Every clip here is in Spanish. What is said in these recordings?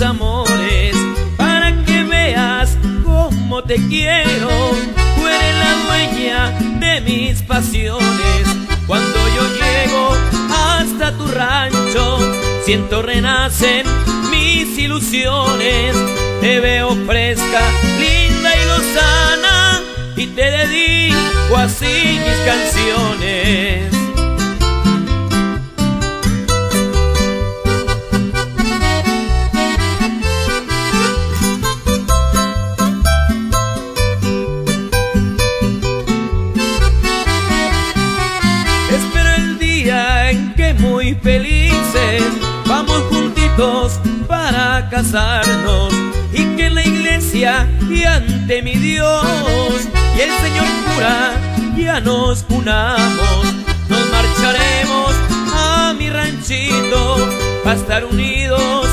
amores, para que veas cómo te quiero. Tú eres la dueña de mis pasiones. Cuando yo llego hasta tu rancho, siento renacen mis ilusiones. Te veo fresca, linda y lozana, y te dedico así mis canciones. Que muy felices vamos juntitos para casarnos y que en la iglesia y ante mi Dios y el Señor cura ya nos unamos. Nos marcharemos a mi ranchito para estar unidos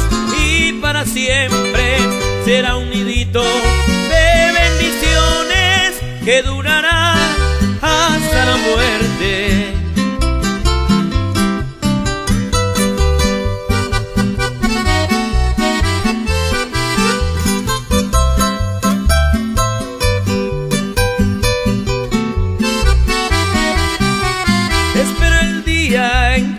y para siempre será un nidito de bendiciones que durará hasta la muerte.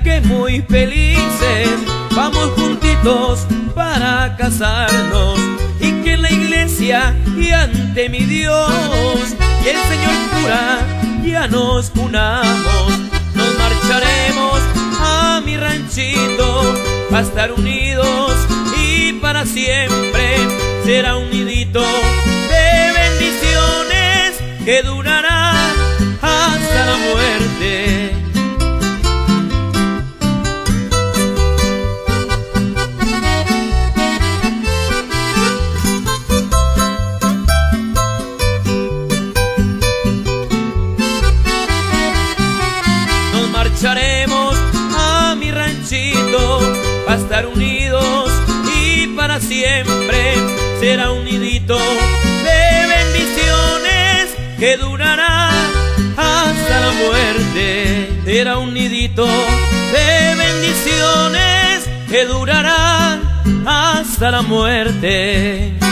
Que muy felices vamos juntitos para casarnos y que en la iglesia y ante mi Dios y el Señor cura ya nos unamos. Nos marcharemos a mi ranchito para estar unidos y para siempre será un nidito de bendiciones que durará marcharemos a mi ranchito para estar unidos y para siempre será un nidito de bendiciones que durará hasta la muerte. Será un nidito de bendiciones que durará hasta la muerte.